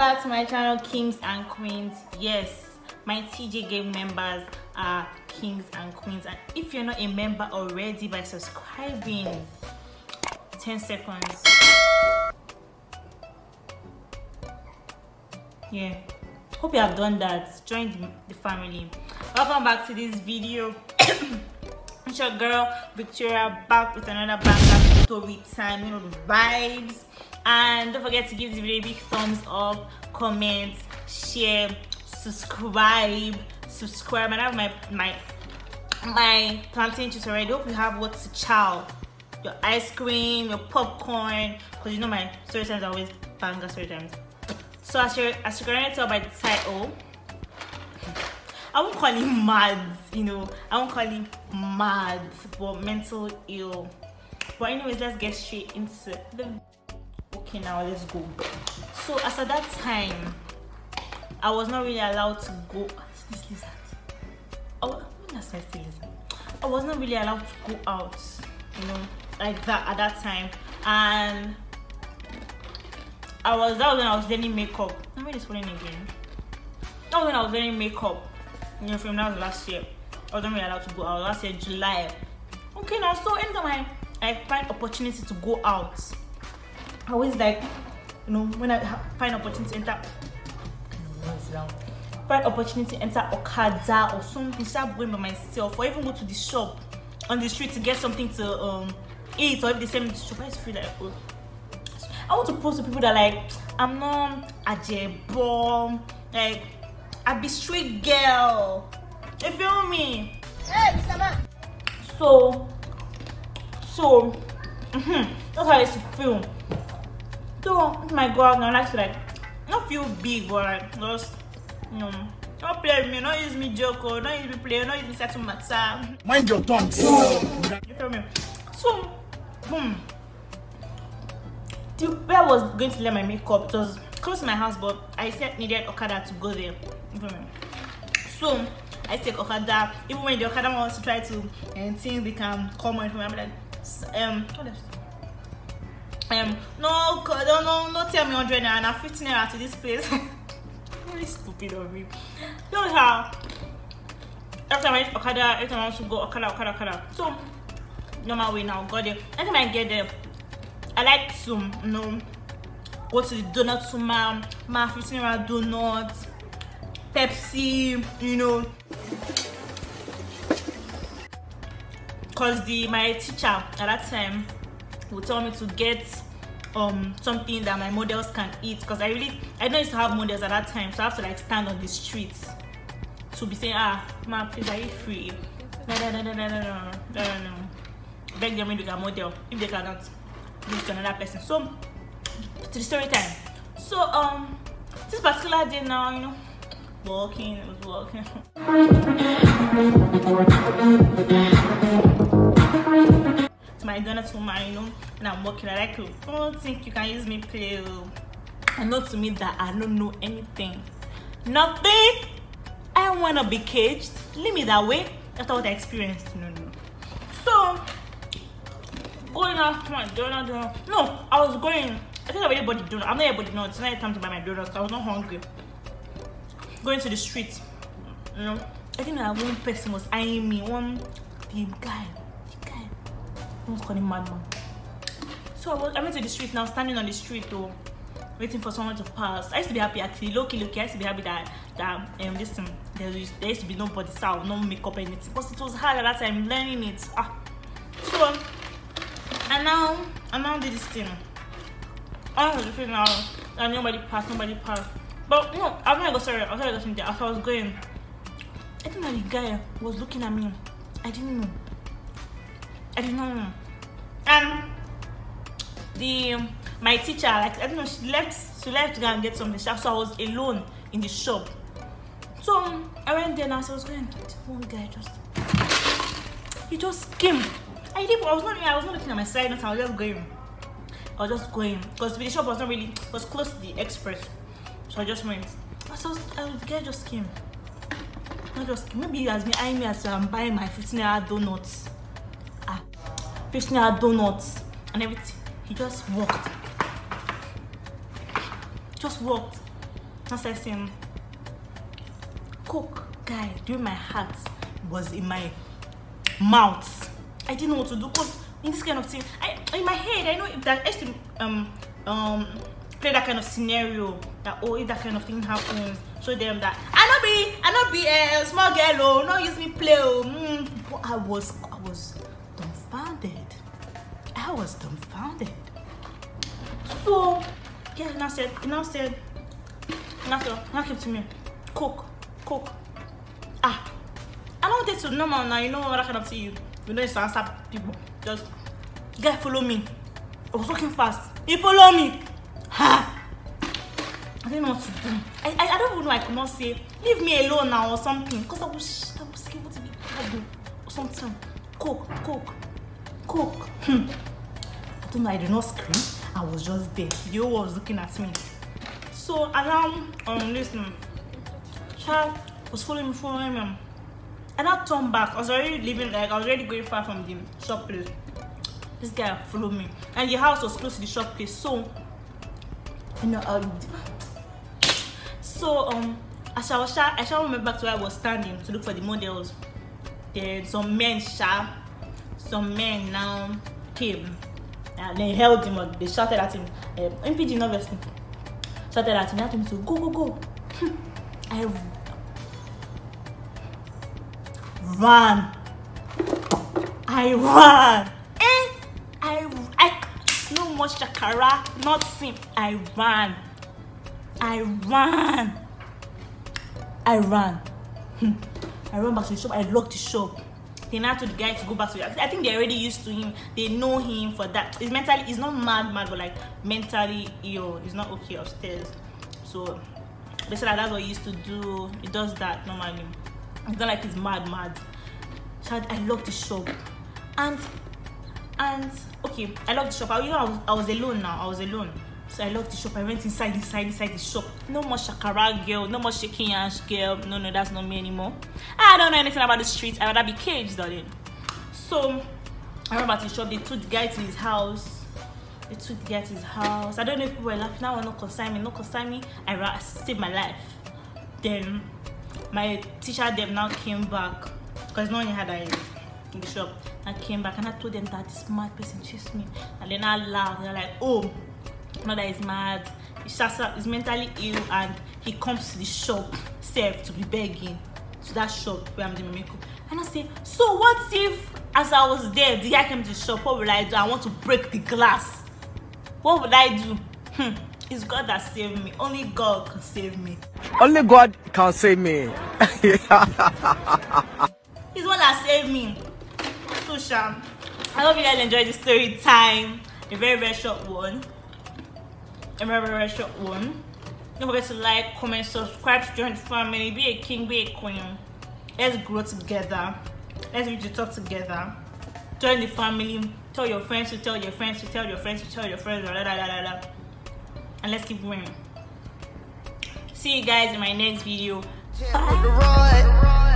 back to my channel kings and queens. Yes my tj geng members are kings and queens. And if you're not a member already by subscribing 10 seconds. Yeah. Hope you have done that. Join the, family. Welcome back to this video. It's your girl victoria back with another banger story time. You know the vibes and don't forget to give this video a big thumbs up comment share subscribe subscribe. And I have my my my plantain juice already. Hope you have what's to chow. Your ice cream your popcorn. Because you know my story times are always banger story times. So as you as you can tell by the title oh. I won't call him mad, you know. I won't call him mad, but mental ill. But anyways, let's get straight into the okay now let's go. So as at that time i was not really allowed to go. This lizard oh that's my lizard i was not really allowed to go out you know like that at that time. And i was that was when i was learning makeup. I'm really falling again. That was when i was learning makeup you know from that was last year. I wasn't really allowed to go out. Last year july. Okay now so anytime i i find opportunity to go out I always like, you know, when I find opportunity to enter, find opportunity to enter Okada or something, start going by myself, or even go to the shop on the street to get something to um eat, or if they send me to shop, I just feel like, oh, I want to post to people that like, I'm not a jebo, like, I be street girl. You feel me? Hey. Man. So, so, mm -hmm, that's how I used to feel so my god now like like not feel big but like just you know don't play with me don't use me joke or don't use me play don't use me settle matter mind your tongue. So you feel me? So boom the where i was going to learn my makeup it was close to my house but i said needed okada to go there. You feel me? So i take okada even when the okada wants to try to and think they can come on from me? I'm like um um no no no no tell me 100 naira na 50 naira to this place. Very stupid of me. Know how every time i reach okada every time i want to go okada okada okada. So normal way now got there anytime i get there i like to you know go to the donut to my 15 naira donut pepsi you know. Because the my teacher at that time would tell me to get um something that my models can eat because i really i don't used to have models at that time so i have to like stand on the streets to be saying ah ma please are you free? No no no no no no no no no beg them to get a model if they cannot give to another person. So to the story time. So um this particular day now you know walking was walking to my woman, you know, and I'm working. I like, I don't think you can use me play. And not to me that I don't know anything. Nothing. I wanna be caged. Leave me that way. That's what I experienced. No, no. So going after my donut, donut. No, I was going. I think I already bought the donut. I'm not able to know. It's not time to buy my donut. I was not hungry. Going to the street. You know, I think that one person was eyeing me. One the guy Someone's calling madman. So I, was, I went to the street now, standing on the street though, waiting for someone to pass. I used to be happy actually, low key, low key. I used to be happy that that um this thing there used, there used to be nobody sound, no makeup, anything. Because it was hard at that time learning it. Ah, so and now I now did this thing. I was just now and nobody passed, nobody passed. But no, I was not go sorry. I was not going there. After I was going, I think that the guy was looking at me. I didn't know. I didn't know. And the my teacher, like I don't know, she left she left to go and get something. So I was alone in the shop. So I went there and I was going. One guy just he just came. I didn't. I was not. I was not looking at my side. I was just going. I was just going because the shop was not really was close to the express. So I just went. So I was, uh, the guy just came. I just maybe he has been eyeing me as I'm buying my 15 naira donuts. 15 naira donuts and everything he just walked just walked I said saying, Coke, guy, during my heart was in my mouth. I didn't know what to do because in this kind of thing, I in my head I know if that I to um um play that kind of scenario that oh if that kind of thing happens, show them that I not be I not be a small girl oh, no use me play oh. Mm. But I was I was dumbfounded. I was dumbfounded. So yeah, now said now said now now came to me, cook, cook. Ah, I don't want it to normal now. You know what I of see you. You know it's answer people. Just guy follow me. I was walking fast. He follow me. Ha! I didn't know what to do. I, I, I don't even know I could not say leave me alone now or something. Because I was I was scared to be bad or something. Cook, cook, cook. Hmm. I don't know, I did not scream. I was just there. The was looking at me. So around um listen. Child was following me, following me. And I turned back. I was already leaving, like I was already going far from the shop place. This guy followed me. And the house was close to the shop place. So you know um, so um as I was I shall went back to where I was standing to look for the models. Then some men sha some men now came and they held him up, they shouted at him. Um, MPG obviously shouted at him, they him to go go go. I ran. I ran. Eh? I I no more shakara, nothing. I ran. I ran. I ran. I ran back to the shop. I locked the shop. They now told the guy to go back to the I think they're already used to him. They know him for that. He's mentally he's not mad mad but like mentally ill. He's not okay upstairs. So they said that that's what he used to do. He does that normally. It's not like he's mad mad. So I, locked the shop. And and okay, I love the shop. I, you know I was, I was alone now. I was alone. So I locked the shop. I went inside, inside, inside the shop. No more shakara girl, no more shaking ass girl. No, no, that's not me anymore. Ah, I don't know anything about the streets. I'd rather be caged, darling. So I went back to the shop. They took the guy to his house. They took the guy to his house. I don't know if people were laughing. Now, no concern me, no concern me. I saved my life. Then my teacher them now came back because no one had that in the shop. I came back and I told them that this mad person chased me. And then I laughed. They're like, oh mother is mad he's he's mentally ill and he comes to the shop self to be begging. To that shop where i'm doing makeup and i say so what if as i was there the guy came to the shop what will i do? I want to break the glass. What would i do? Hmm it's god that saved me. Only god can save me. Only god can save me. He's one that saved me. So sham i hope you guys enjoyed the story time. A very very short one very short one don't forget to like comment subscribe join the family. Be a king be a queen. Let's grow together. Let's read the talk together. Join the family. Tell your friends to tell your friends to tell your friends to tell your friends. Blah, blah, blah, blah, and let's keep going. See you guys in my next video. Bye